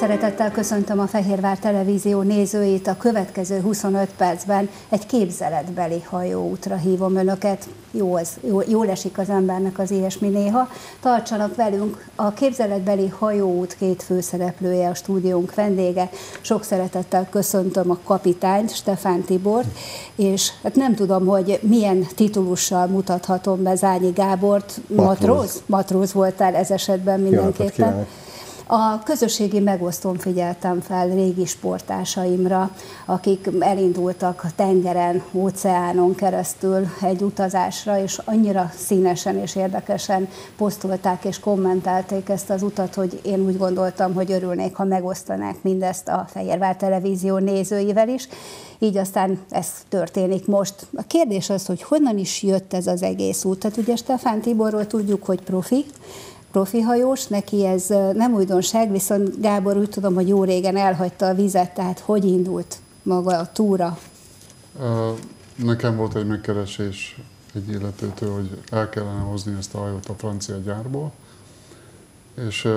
Szeretettel köszöntöm a Fehérvár Televízió nézőit. A következő 25 percben egy képzeletbeli hajóútra hívom önöket. Jó, az, jó, jól esik az embernek az ilyesmi néha. Tartsanak velünk a képzeletbeli hajóút két főszereplője, a stúdiónk vendége. Sok szeretettel köszöntöm a kapitányt, Stefán Tibort, és hát nem tudom, hogy milyen titulussal mutathatom be Zányi Gábort. Matróz? Matróz voltál ez esetben mindenképpen. A közösségi megosztón figyeltem fel régi sportásaimra, akik elindultak a tengeren, óceánon keresztül egy utazásra, és annyira színesen és érdekesen posztolták és kommentálték ezt az utat, hogy én úgy gondoltam, hogy örülnék, ha megosztanák mindezt a Fehérvár Televízió nézőivel is. Így aztán ez történik most. A kérdés az, hogy honnan is jött ez az egész út. Tehát ugye Stefán Tiborról tudjuk, hogy profi, profi hajós, neki ez nem újdonság, viszont Gábor úgy tudom, hogy jó régen elhagyta a vizet, tehát hogy indult maga a túra? Nekem volt egy megkeresés egy illetőtől, hogy el kellene hozni ezt a hajót a francia gyárból, és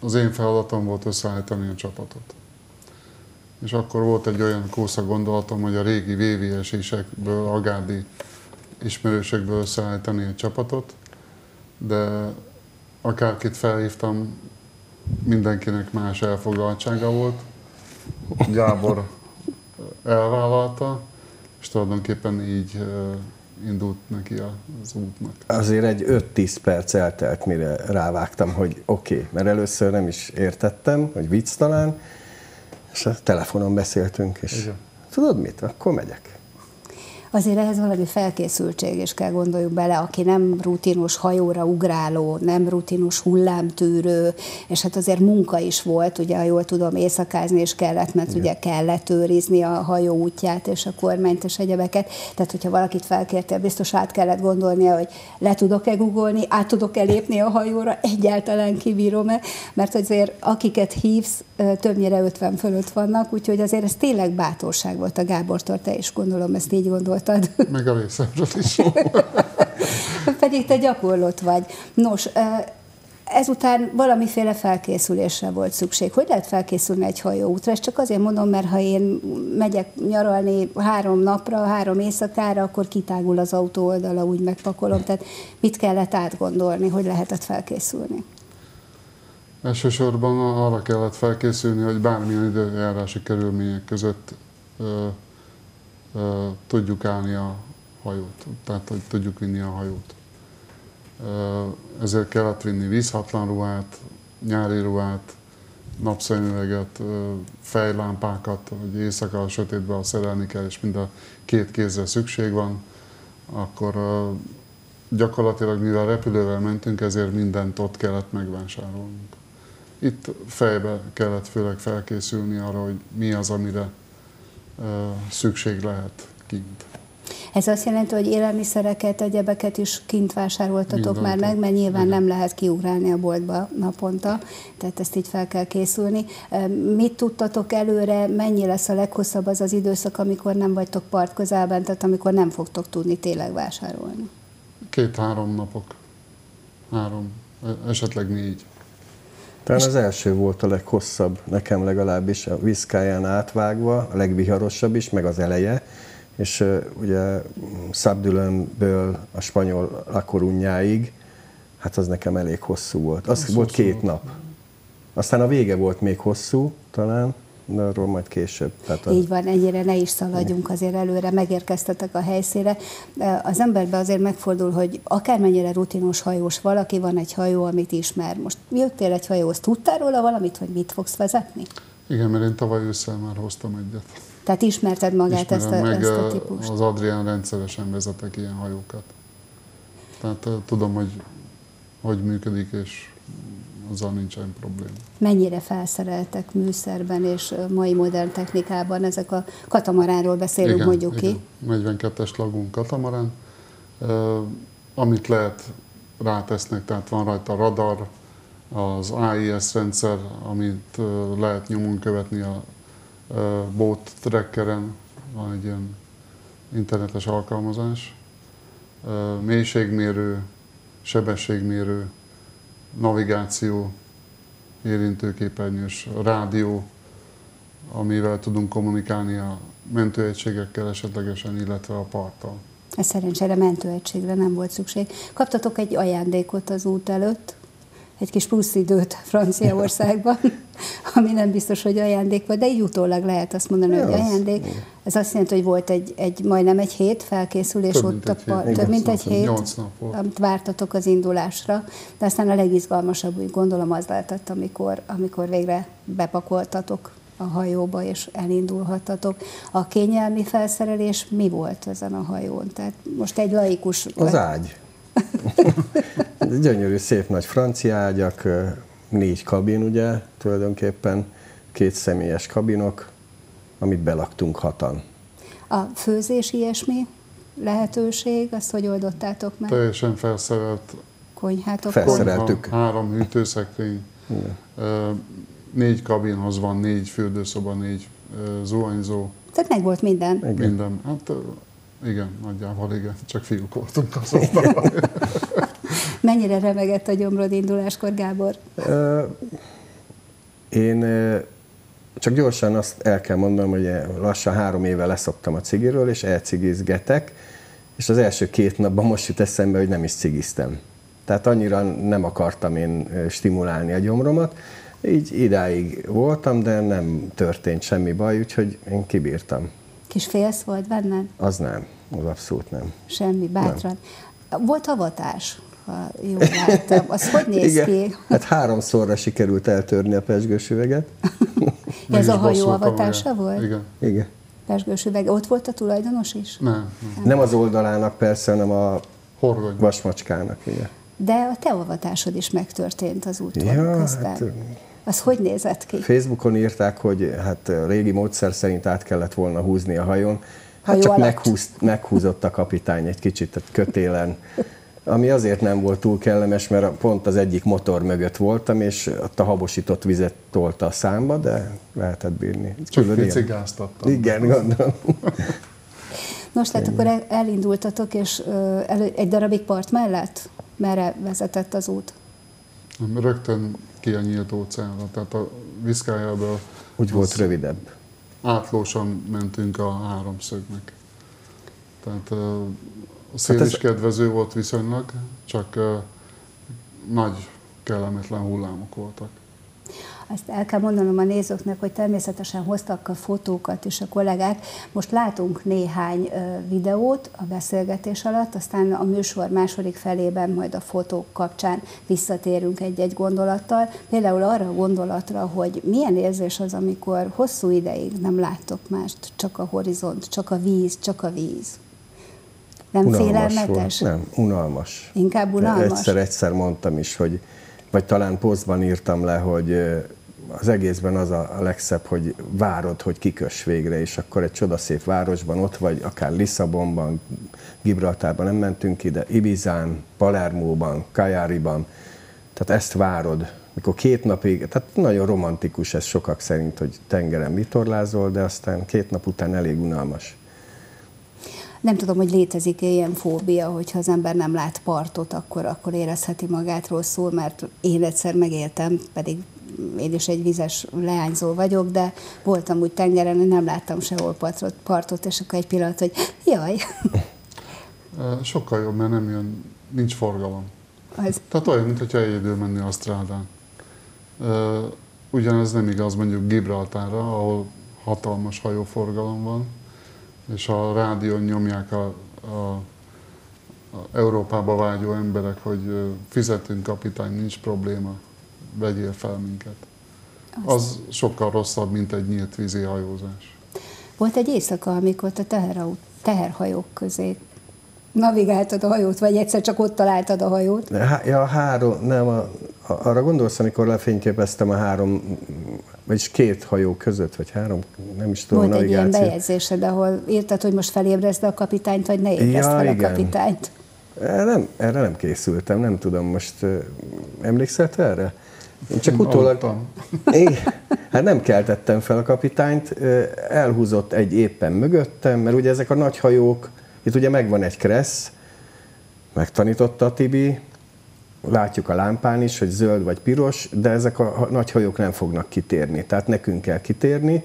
az én feladatom volt összeállítani a csapatot. És akkor volt egy olyan kósza gondolatom, hogy a régi VVS-ésekből, agárdi ismerősekből összeállítani egy csapatot, de akárkit felhívtam, mindenkinek más elfoglaltsága volt. Gábor elvállalta, és tulajdonképpen így indult neki az útnak. Azért egy 5-10 perc eltelt, mire rávágtam, hogy oké, okay, mert először nem is értettem, hogy vicc talán, és a telefonon beszéltünk, és Igen. tudod mit, akkor megyek azért ehhez valami felkészültség is kell gondoljuk bele, aki nem rutinos hajóra ugráló, nem rutinos hullámtűrő, és hát azért munka is volt, ugye, ha jól tudom, éjszakázni is kellett, mert Igen. ugye kellett őrizni a hajó útját és a kormányt és egyebeket. Tehát, hogyha valakit felkértél, biztos át kellett gondolnia, hogy le tudok-e googolni, át tudok-e lépni a hajóra, egyáltalán kibírom-e, mert azért akiket hívsz, többnyire 50 fölött vannak, úgyhogy azért ez tényleg bátorság volt a Gábortól, te is gondolom ezt így gondoltad. Meg a részemről is. Pedig te gyakorlott vagy. Nos, ezután valamiféle felkészülésre volt szükség. Hogy lehet felkészülni egy hajóútra? Ezt csak azért mondom, mert ha én megyek nyaralni három napra, három éjszakára, akkor kitágul az autó oldala, úgy megpakolom. Tehát mit kellett átgondolni, hogy lehetett felkészülni? Elsősorban arra kellett felkészülni, hogy bármilyen időjárási körülmények között tudjuk állni a hajót, tehát hogy tudjuk vinni a hajót. Ezért kellett vinni vízhatlan ruhát, nyári ruhát, napszemüveget, fejlámpákat, hogy éjszaka a sötétbe szerelni kell, és mind a két kézre szükség van, akkor gyakorlatilag mivel repülővel mentünk, ezért mindent ott kellett megvásárolnunk. Itt fejbe kellett főleg felkészülni arra, hogy mi az, amire szükség lehet kint. Ez azt jelenti, hogy élelmiszereket, egyebeket is kint vásároltatok Minden már meg, mert nyilván Igen. nem lehet kiugrálni a boltba naponta, tehát ezt így fel kell készülni. Mit tudtatok előre, mennyi lesz a leghosszabb az az időszak, amikor nem vagytok part közelben, tehát amikor nem fogtok tudni tényleg vásárolni? Két-három napok. Három, e, esetleg négy. Talán az első volt a leghosszabb, nekem legalábbis, a Viszkáján átvágva, a legviharosabb is, meg az eleje, és uh, ugye Szabdülönből a spanyol lakorunyáig, hát az nekem elég hosszú volt. Az, az volt két nap. Aztán a vége volt még hosszú, talán, de arról majd később. Tehát a... Így van, ennyire ne is szaladjunk azért előre, megérkeztetek a helyszíre. Az emberbe azért megfordul, hogy akármennyire rutinos hajós valaki, van egy hajó, amit ismer. Most jöttél egy hajóhoz, tudtál róla valamit, hogy mit fogsz vezetni? Igen, mert én tavaly ősszel már hoztam egyet. Tehát ismerted magát ezt a, meg ezt a típust? az Adrián rendszeresen vezetek ilyen hajókat. Tehát tudom, hogy hogy működik, és azzal nincsen probléma. Mennyire felszereltek műszerben és mai modern technikában ezek a katamaránról beszélünk, igen, mondjuk igen. ki? 42-es lagunk katamarán. Amit lehet rátesznek, tehát van rajta radar, az AIS rendszer, amit lehet nyomon követni a boat trackeren, van egy ilyen internetes alkalmazás, mélységmérő, sebességmérő, navigáció, érintőképernyős rádió, amivel tudunk kommunikálni a mentőegységekkel esetlegesen, illetve a parttal. Ez szerencsére mentőegységre nem volt szükség. Kaptatok egy ajándékot az út előtt, egy kis plusz időt Franciaországban, ami nem biztos, hogy ajándék volt, de így utólag lehet azt mondani, ja, hogy ajándék. Ez azt jelenti, hogy volt egy, egy majdnem egy hét felkészülés több ott, mint a, hét. több mint egy hét, amit vártatok az indulásra, de aztán a legizgalmasabb, úgy gondolom, az lehetett, amikor, amikor végre bepakoltatok a hajóba, és elindulhattatok. A kényelmi felszerelés mi volt ezen a hajón? Tehát most egy laikus... Az ágy. Gyönyörű, szép nagy francia ágyak, négy kabin ugye tulajdonképpen, két személyes kabinok, amit belaktunk hatan. A főzés ilyesmi lehetőség, azt hogy oldottátok meg? Teljesen felszerelt konyhátok Felszereltük. Konyha, három hűtőszekrény, négy kabinhoz van, négy fürdőszoba, négy zuhanyzó. Tehát meg volt minden. Igen. Minden. Hát igen, nagyjából igen, csak fiúk voltunk azokban. Mennyire remegett a gyomrod induláskor, Gábor? Én csak gyorsan azt el kell mondanom, hogy lassan három éve leszoktam a cigiről, és elcigizgetek, és az első két napban most jut eszembe, hogy nem is cigiztem. Tehát annyira nem akartam én stimulálni a gyomromat. Így idáig voltam, de nem történt semmi baj, úgyhogy én kibírtam. Kis félsz volt benned? Az nem, az abszolút nem. Semmi, bátran. Nem. Volt avatás? ha jól láttam. Az hogy néz Igen. ki? Hát háromszorra sikerült eltörni a pesgős üveget. Ez a hajó avatása volt? Igen. Igen. Pesgős üveg. Ott volt a tulajdonos is? Nem. Nem, nem az oldalának persze, hanem a Horgony. vasmacskának. Igen. De a te avatásod is megtörtént az úton ja, közben. Hát, az hogy nézett ki? Facebookon írták, hogy hát régi módszer szerint át kellett volna húzni a hajón. Hát hajó csak meghúz, meghúzott a kapitány egy kicsit a kötélen ami azért nem volt túl kellemes, mert pont az egyik motor mögött voltam, és ott a habosított vizet tolta a számba, de lehetett bírni. Csak picigáztattam. Igen, gondolom. Nos, tehát akkor elindultatok, és egy darabig part mellett merre vezetett az út? Rögtön ki a nyílt óceánra, tehát a Viszkájából úgy volt rövidebb. Átlósan mentünk a háromszögnek. Tehát a szél hát is kedvező volt viszonylag, csak nagy kellemetlen hullámok voltak. Azt el kell mondanom a nézőknek, hogy természetesen hoztak a fotókat is a kollégák. Most látunk néhány videót a beszélgetés alatt, aztán a műsor második felében majd a fotók kapcsán visszatérünk egy-egy gondolattal. Például arra a gondolatra, hogy milyen érzés az, amikor hosszú ideig nem láttok mást, csak a horizont, csak a víz, csak a víz. Nem unalmas félelmetes? Volt. Nem, unalmas. Inkább unalmas? Egyszer-egyszer mondtam is, hogy, vagy talán posztban írtam le, hogy az egészben az a, legszebb, hogy várod, hogy kikös végre, és akkor egy csodaszép városban ott vagy, akár Lisszabonban, Gibraltárban nem mentünk ide, Ibizán, Palermóban, Kajáriban, tehát ezt várod, mikor két napig, tehát nagyon romantikus ez sokak szerint, hogy tengeren vitorlázol, de aztán két nap után elég unalmas. Nem tudom, hogy létezik-e ilyen fóbia, hogyha az ember nem lát partot, akkor, akkor érezheti magát rosszul, mert én egyszer megéltem, pedig én is egy vizes leányzó vagyok, de voltam úgy tengeren, hogy nem láttam sehol partot, partot és akkor egy pillanat, hogy jaj. Sokkal jobb, mert nem jön, nincs forgalom. Az... Tehát olyan, mintha egyedül menni a strádán. Ugyanez nem igaz mondjuk Gibraltárra, ahol hatalmas hajóforgalom van, és a rádión nyomják a, a, a Európába vágyó emberek, hogy fizetünk kapitány, nincs probléma, vegyél fel minket. Az sokkal rosszabb, mint egy nyílt vízi hajózás. Volt egy éjszaka, amikor a teheraut, teherhajók közé navigáltad a hajót, vagy egyszer csak ott találtad a hajót? Ja, három, nem, a, arra gondolsz, amikor lefényképeztem a három vagyis két hajó között, vagy három, nem is tudom, Volt egy ilyen bejegyzésed, ahol írtad, hogy most felébreszt a kapitányt, vagy ne ébreszt ja, fel igen. a kapitányt. Nem, erre nem készültem, nem tudom, most emlékszel erre? Én csak utólag... Én, hát nem keltettem fel a kapitányt, elhúzott egy éppen mögöttem, mert ugye ezek a nagy hajók, itt ugye megvan egy kressz, megtanította a Tibi, látjuk a lámpán is, hogy zöld vagy piros, de ezek a nagy hajók nem fognak kitérni. Tehát nekünk kell kitérni,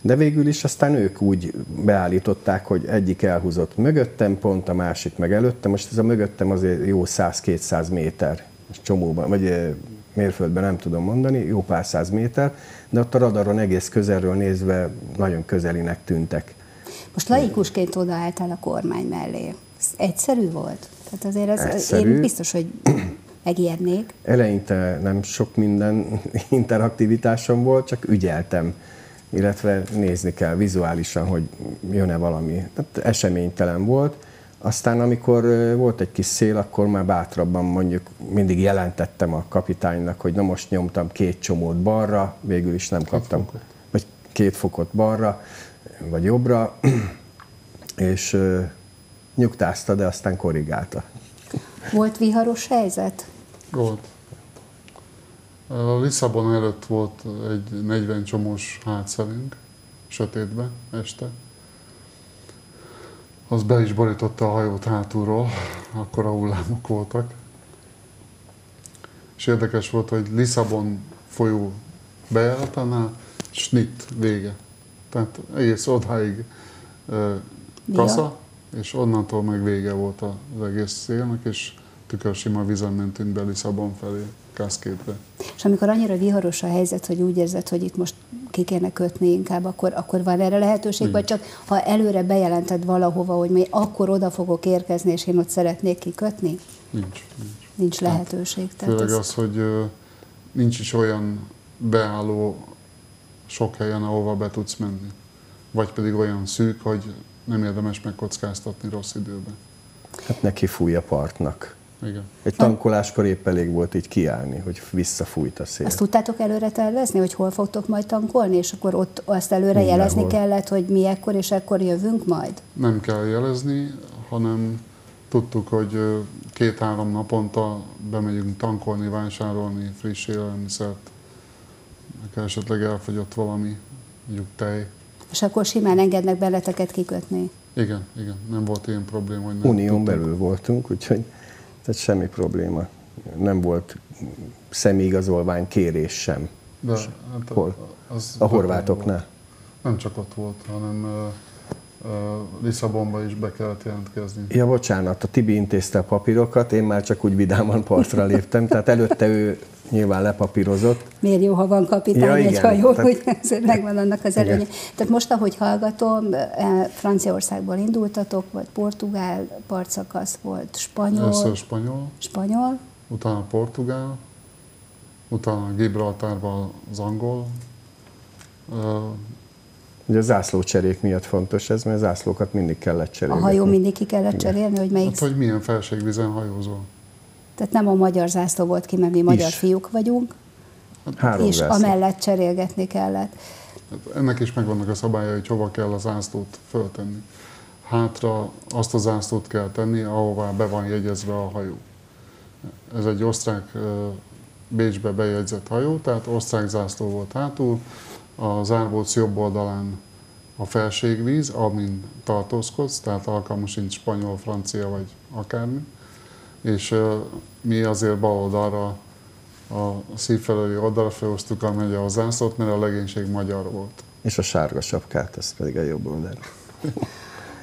de végül is aztán ők úgy beállították, hogy egyik elhúzott mögöttem pont, a másik meg előttem. Most ez a mögöttem azért jó 100-200 méter csomóban, vagy mérföldben nem tudom mondani, jó pár száz méter, de ott a radaron egész közelről nézve nagyon közelinek tűntek. Most laikusként odaálltál a kormány mellé. Ez egyszerű volt? Tehát azért ez, Egyszerű. én biztos, hogy megijednék. Eleinte nem sok minden interaktivitásom volt, csak ügyeltem, illetve nézni kell vizuálisan, hogy jön-e valami. Tehát eseménytelen volt. Aztán, amikor volt egy kis szél, akkor már bátrabban mondjuk mindig jelentettem a kapitánynak, hogy na most nyomtam két csomót balra, végül is nem kaptam, fokot. vagy két fokot balra, vagy jobbra, és nyugtázta, de aztán korrigálta. Volt viharos helyzet? Volt. A Lisszabon előtt volt egy 40 csomós hátszelünk, sötétbe, este. Az be is borította a hajót hátulról, akkor a hullámok voltak. És érdekes volt, hogy Lisszabon folyó bejáratánál snit vége. Tehát egész odáig ö, kasza, és onnantól meg vége volt az egész szélnek, és tükörsima vizen mentünk be Lisszabon felé, Kaszkédbe. És amikor annyira viharos a helyzet, hogy úgy érzed, hogy itt most ki kéne kötni inkább, akkor, akkor van erre lehetőség, Igen. vagy csak ha előre bejelented valahova, hogy még akkor oda fogok érkezni, és én ott szeretnék kikötni? Nincs, nincs. Nincs lehetőség. Tehát Főleg ez, az, hogy nincs is olyan beálló sok helyen, ahova be tudsz menni. Vagy pedig olyan szűk, hogy nem érdemes megkockáztatni rossz időben. Hát neki fúj a partnak. Igen. Egy tankoláskor épp elég volt így kiállni, hogy visszafújt a szél. azt tudtátok előre tervezni, hogy hol fogtok majd tankolni, és akkor ott azt előre Mindenhol. jelezni kellett, hogy mi ekkor és ekkor jövünk majd? Nem kell jelezni, hanem tudtuk, hogy két-három naponta bemegyünk tankolni, vásárolni friss élelmiszert, meg esetleg elfogyott valami, mondjuk tej. És akkor simán engednek benneteket kikötni. Igen, igen, nem volt ilyen probléma, hogy nem Unión tudtuk. belül voltunk, úgyhogy tehát semmi probléma. Nem volt személyigazolvány kérés sem. De, hát Hol? Az A horvátoknál. Nem csak ott volt, hanem ö, ö, Lisszabonba is be kellett jelentkezni. Ja, bocsánat, a Tibi intézte a papírokat, én már csak úgy vidáman partra léptem, tehát előtte ő nyilván lepapírozott. Miért jó, ha van kapitány Ja, egy igen, hajó, tehát- hogy megvan annak az Igen. előnye. Tehát most, ahogy hallgatom, eh, Franciaországból indultatok, vagy portugál partszakasz volt, spanyol, Először spanyol, spanyol, utána portugál, utána Gibraltárban az angol. Ugye a zászlócserék miatt fontos ez, mert a zászlókat mindig kellett a cserélni. hajó mindig ki kellett cserélni, hogy melyik, Hát, hogy milyen felségvizen hajózol. Tehát nem a magyar zászló volt ki, mert mi magyar Is. fiúk vagyunk, Három és zászló. amellett cserélgetni kellett. Hát ennek is megvannak a szabályai, hogy hova kell a zászlót föltenni. Hátra azt a zászlót kell tenni, ahová be van jegyezve a hajó. Ez egy osztrák Bécsbe bejegyzett hajó, tehát osztrák zászló volt hátul, a zárbóc jobb oldalán a felségvíz, amin tartózkodsz, tehát alkalmas sincs spanyol, francia vagy akármi. És mi azért bal oldalra, a szív felőli oldalra felhoztuk a megye a zászlót, mert a legénység magyar volt. És a sárga sapkát, ez pedig a jobb oldal.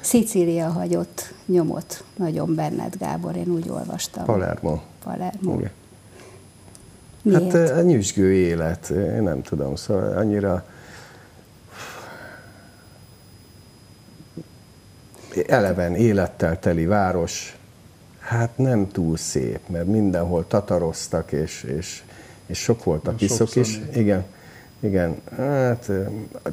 Szicília hagyott nyomot nagyon benned, Gábor, én úgy olvastam. Palermo. Palermo. Igen. Miért? Hát a nyüzsgő élet, én nem tudom, szóval annyira eleven élettel teli város, hát nem túl szép, mert mindenhol tataroztak, és, és, és sok volt a piszok is. Igen, igen. Hát,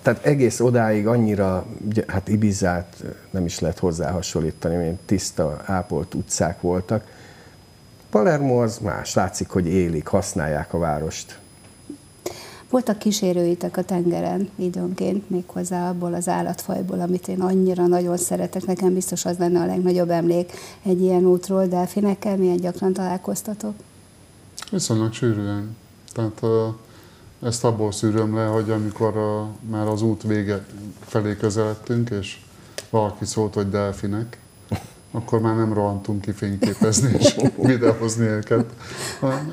tehát egész odáig annyira, hát Ibizát nem is lehet hozzá hasonlítani, milyen tiszta, ápolt utcák voltak. Palermo az más, látszik, hogy élik, használják a várost. Voltak kísérőitek a tengeren időnként, méghozzá abból az állatfajból, amit én annyira nagyon szeretek. Nekem biztos az lenne a legnagyobb emlék egy ilyen útról. Delfinekkel milyen gyakran találkoztatok? Viszonylag sűrűen. Tehát ezt abból szűröm le, hogy amikor ö, már az út vége felé közeledtünk, és valaki szólt, hogy delfinek, akkor már nem rohantunk ki fényképezni és videózni őket.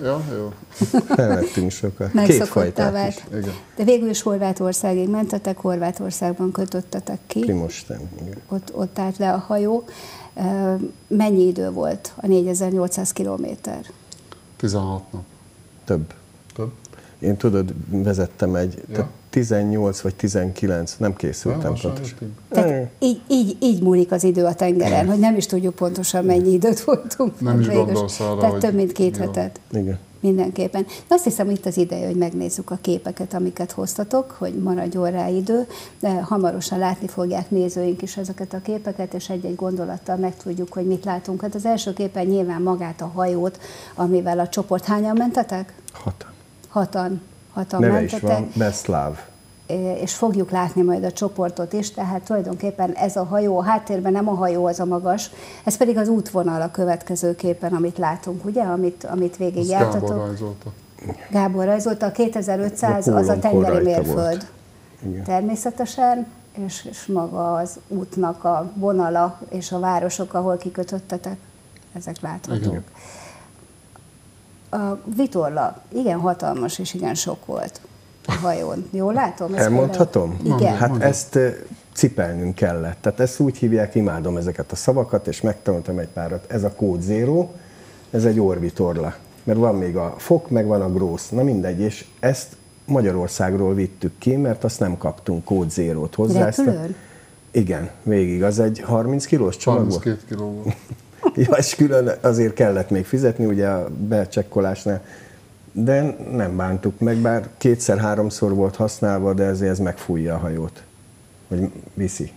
Ja, jó. Felvettünk sokat. Két Megszokottá fajtát vált. De végül is Horvátországig mentetek, Horvátországban kötöttetek ki. Primosten. igen. ott, ott állt le a hajó. Mennyi idő volt a 4800 kilométer? 16 nap. Több. Több? Én tudod, vezettem egy, Ja. Tehát 18 vagy 19, nem készültem lassan pontosan. Tehát így, így, így múlik az idő a tengeren, hogy nem is tudjuk pontosan mennyi időt voltunk. Nem is végül. gondolsz arra, Tehát hogy- több mint két Jó. hetet. Igen. Mindenképpen. De azt hiszem, itt az ideje, hogy megnézzük a képeket, amiket hoztatok, hogy maradjon rá idő. De hamarosan látni fogják nézőink is ezeket a képeket, és egy-egy gondolattal megtudjuk, hogy mit látunk. Hát az első képen nyilván magát a hajót, amivel a csoport hányan mentetek? Hat. Hatan. Hatan Neve is van, Beszláv. és fogjuk látni majd a csoportot is, tehát tulajdonképpen ez a hajó, a háttérben nem a hajó az a magas, ez pedig az útvonal a következő képen, amit látunk, ugye, amit, amit végig Ezt Gábor jártatok. rajzolta. Gábor rajzolta, a 2500 A az a tengeri mérföld. Természetesen, és, és maga az útnak a vonala és a városok, ahol kikötöttetek, ezek láthatók. Igen. A vitorla igen hatalmas és igen sok volt a hajón. Jól látom? Ezt Elmondhatom? például- Igen. Hát ezt cipelnünk kellett. Tehát ezt úgy hívják, imádom ezeket a szavakat, és megtanultam egy párat. Ez a Code Zero, ez egy orvitorla. Mert van még a fok, meg van a grósz. Na mindegy, és ezt Magyarországról vittük ki, mert azt nem kaptunk Code Zero-t hozzá. Ezt a- Repülőn? Igen, végig. Az egy 30 kilós csomag volt? 32 kiló volt. Ja, és külön azért kellett még fizetni, ugye a becsekkolásnál. De nem bántuk meg, bár kétszer-háromszor volt használva, de ezért ez megfújja a hajót. Vagy viszi.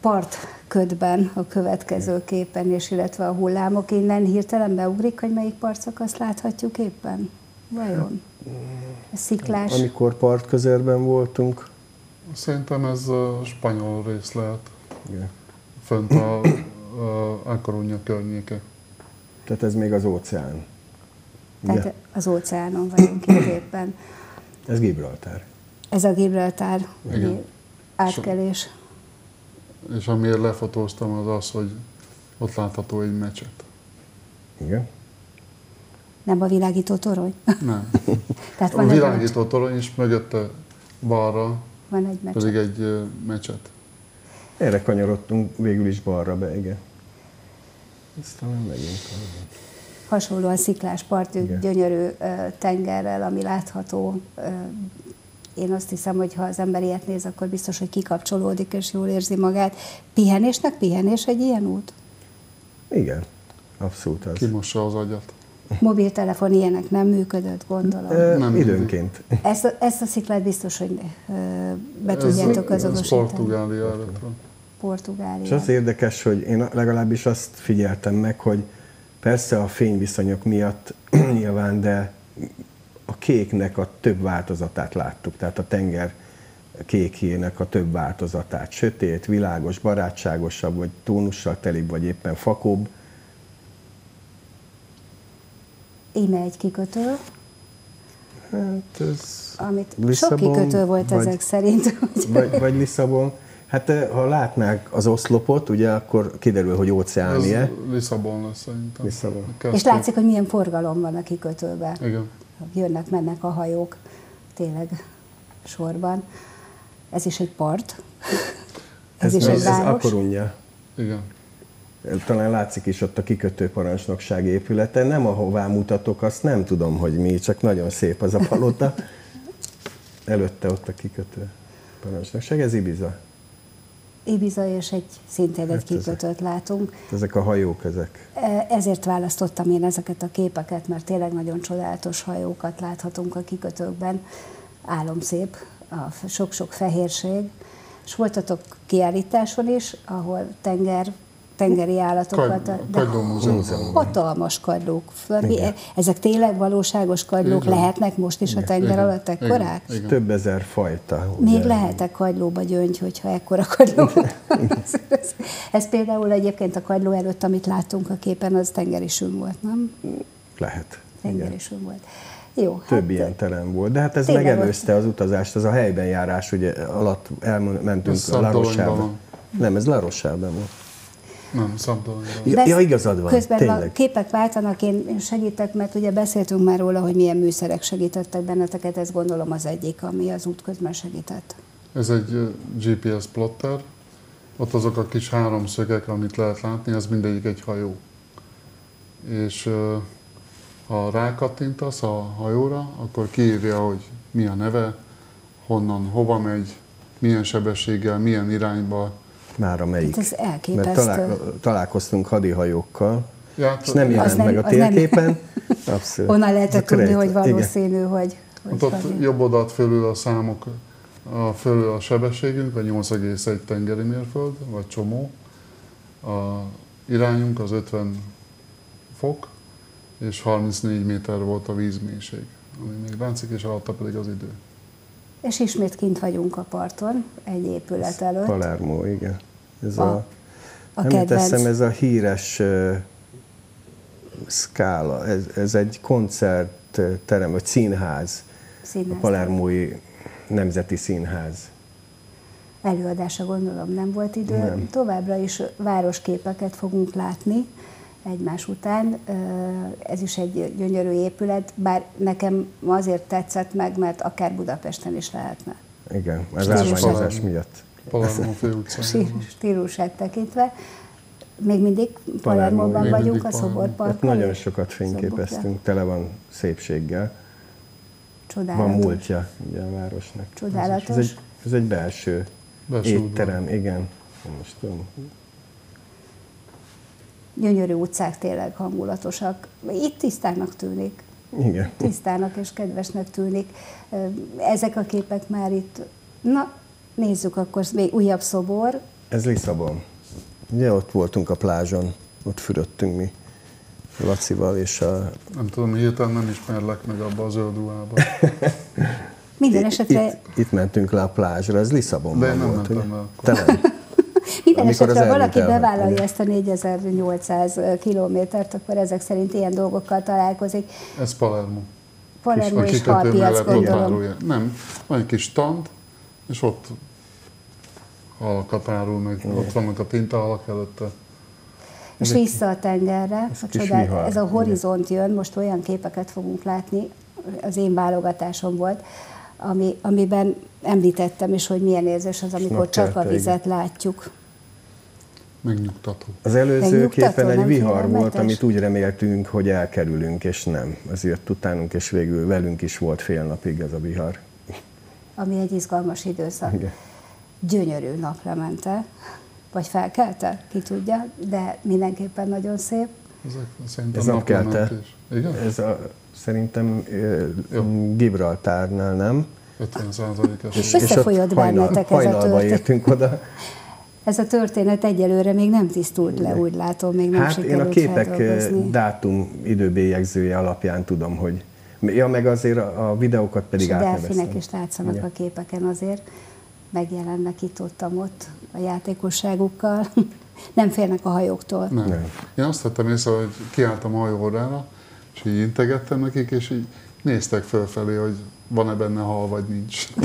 part ködben a következő képen, és illetve a hullámok innen hirtelen beugrik, hogy melyik partszakaszt láthatjuk éppen? Vajon? Ez sziklás? Amikor part közelben voltunk, Szerintem ez a spanyol rész lehet. igen. Fönt a, a A Coruña környéke. tehát ez még az óceán. Tehát Ugye? az óceánon vagyunk éppen. Ez Gibraltár. Ez a Gibraltár Igen. átkelés. És amiért lefotóztam az az, hogy ott látható egy mecset. Igen. Nem a világító torony? Nem. Tehát A van egy, világító torony is mögötte balra van egy meccs. pedig egy mecset. Erre kanyarodtunk végül is balra be, igen. Aztán megyünk. hasonlóan sziklás partű, Igen. gyönyörű tengerrel, ami látható. Én azt hiszem, hogy ha az ember ilyet néz, akkor biztos, hogy kikapcsolódik és jól érzi magát. Pihenésnek pihenés egy ilyen út? Igen, abszolút az. Kimossa az agyat. Mobiltelefon ilyenek nem működött, gondolom. Ö, Nem időnként. Ezt a, ezt a sziklát biztos, hogy be Ez, tudjátok ez azonosítani. Portugália előtt van. Portugália. És az érdekes, hogy én legalábbis azt figyeltem meg, hogy persze a fényviszonyok miatt nyilván, de a kéknek a több változatát láttuk, tehát a tenger kékjének a több változatát. Sötét, világos, barátságosabb, vagy tónussal telibb, vagy éppen fakóbb. Íme egy kikötő, Hát ez... amit Lisszabon, sok kikötő volt vagy- ezek szerint. Hogy Vagy, vagy Lisszabon. Hát ha látnák az oszlopot, ugye akkor kiderül, hogy óceánie. Ez Lisszabon lesz szerintem. Lisszabon. és látszik, hogy milyen forgalom van a kikötőben. Igen. Jönnek, mennek a hajók, tényleg sorban. Ez is egy part. Ez, is meg- egy ez város. Akorunja. Igen. Talán látszik is ott a kikötő parancsnokság épülete. Nem ahová mutatok, azt nem tudom, hogy mi, csak nagyon szép az a palota. Előtte ott a kikötő parancsnokság, ez Ibiza. Ibiza és egy szintén egy Hát kikötőt látunk. Ezek a hajók, ezek. E- Ezért választottam én ezeket a képeket, mert tényleg nagyon csodálatos hajókat láthatunk a kikötőkben. Álomszép, a sok-sok fehérség. És voltatok kiállításon is, ahol tenger, tengeri állatokat... Kagy- de kagylómúzeum. hatalmas kagylók. Ezek tényleg valóságos kagylók Igen. lehetnek most is a tenger Igen. alatt ekkorák? Igen. Igen. Több ezer fajta. Még ugye. lehetek kagylóba gyöngy, hogyha ekkora kagyló. ez, ez például egyébként a kagyló előtt, amit láttunk a képen, az tengeri süm volt, nem? Lehet. Tengeri Igen. süm volt. Jó, Több hát, ilyen terem volt. De hát ez megelőzte az utazást, az a helyben járás, ugye alatt elmentünk a La Szabdolonyban Rochelle-be. van. Nem, ez La Rochelle-ben volt. Nem, Szabdolniban. Ja, ja, igazad van, Közben a tényleg. képek váltanak, én segítek, mert ugye beszéltünk már róla, hogy milyen műszerek segítettek benneteket, ez gondolom az egyik, ami az út közben segített. Ez egy GPS plotter, ott azok a kis háromszögek, amit lehet látni, az mindegyik egy hajó. És ha rákattintasz a hajóra, akkor kiírja, hogy mi a neve, honnan, hova megy, milyen sebességgel, milyen irányba. Már a melyik. Hát ez Mert elképesztő. talál, találkoztunk hadihajókkal, Ja, és nem jelent nem- meg a térképen. Abszolút. Onnan lehetett tudni, hogy igen. valószínű, hogy... hogy Hát ott jobb oldalt fölül a számok, a, fölül a sebességünk, a 8,1 tengeri mérföld, vagy csomó. A irányunk az 50 fok, és 34 méter volt a vízmélység, ami még látszik, és alatta pedig az idő. És ismét kint vagyunk a parton, egy épület előtt. Palermo, igen. Ez A- a, A nem kedvenc. eszem, ez a híres uh, szkála, ez, ez egy koncertterem, vagy színház, a színház. Palermói Nemzeti Színház. Előadása gondolom nem volt idő. Nem. Továbbra is városképeket fogunk látni egymás után. Ez is egy gyönyörű épület, bár nekem azért tetszett meg, mert akár Budapesten is lehetne. Igen, az árványozás miatt. Palermo főutcán. Stílusát tekintve. Még mindig Palermo, Palermóban vagyunk, mindig a Palermo. szoborparkon. Hát nagyon sokat fényképeztünk, tele van szépséggel. Van Csodálatos. múltja ugye a városnak. Csodálatos. Ez egy, ez egy belső, Belső étterem, igen. Most tudom. Gyönyörű utcák tényleg hangulatosak. Itt tisztának tűnik. Igen. tisztának és kedvesnek tűnik. Ezek a képek már itt, na, nézzük akkor, még újabb szobor. Ez Lisszabon. Ugye ott voltunk a plázson, ott fürödtünk mi Lacival, és a, Nem tudom, hirtelen nem ismerlek meg abba a zöld ruhába. Minden esetre, itt, itt mentünk le a plázsra, ez Lisszabonban De én nem volt. mentem le akkor. Te nem. Minden amikor esetre ha valaki bevállalja igen. ezt a 4800 kilométert, akkor ezek szerint ilyen dolgokkal találkozik. Ez Palermo. Palermo A és kikötő Halpiac, mellett ott gondolom. Nem, van egy kis stand, és ott halakat árul meg, ott vannak a tintahalak előtte. És vissza a tengerre, Ez a csodál, vihar, ez a horizont jön, most olyan képeket fogunk látni, az én válogatásom volt, ami, amiben említettem is, hogy milyen érzés az, amikor csak a vizet látjuk. Megnyugtató. Az előző képen egy vihar volt, amit úgy reméltünk, hogy elkerülünk, és nem. Az jött utánunk, és végül velünk is volt fél napig ez a vihar. ami egy izgalmas időszak. Igen. Gyönyörű naplemente, vagy felkelte, ki tudja, de mindenképpen nagyon szép. Ezek szerintem Ez napkelte. Igen? Ez a, szerintem Jó. Gibraltárnál nem. 50 százalékos. És bennetek ez a hajnalba értünk oda. Ez a történet egyelőre még nem tisztult le, úgy látom, még nem Hát én sikerült a képek ö, dátum időbélyegzője alapján tudom, hogy... Ja, meg azért a, a videókat És pedig a átneveztem. delfinek is látszanak Igen. a képeken azért, megjelennek itt ott, ott a játékosságukkal. Nem félnek a hajóktól. Nem. Nem. Én azt vettem észre, hogy kiálltam a hajó orrára, és így integettem nekik, és így néztek fölfelé, hogy van-e benne hal, vagy nincs.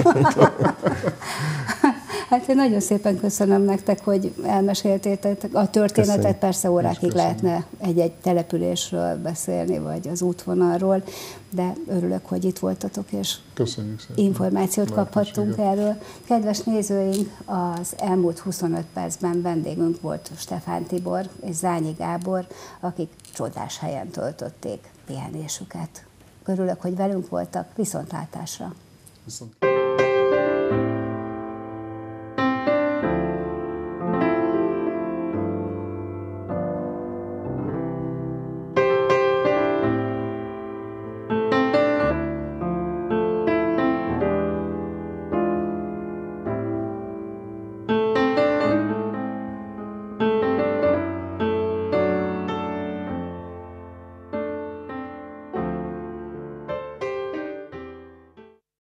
Hát én nagyon szépen köszönöm nektek, hogy elmeséltétek a történetet. Köszönjük. Persze órákig lehetne egy-egy településről beszélni, vagy az útvonalról, de örülök, hogy itt voltatok, és Köszönjük szépen. információt kaphattunk erről. Kedves nézőink, az elmúlt 25 percben vendégünk volt Stefán Tibor és Zányi Gábor, akik csodás helyen töltötték pihenésüket. Örülök, hogy velünk voltak, viszontlátásra! Viszont.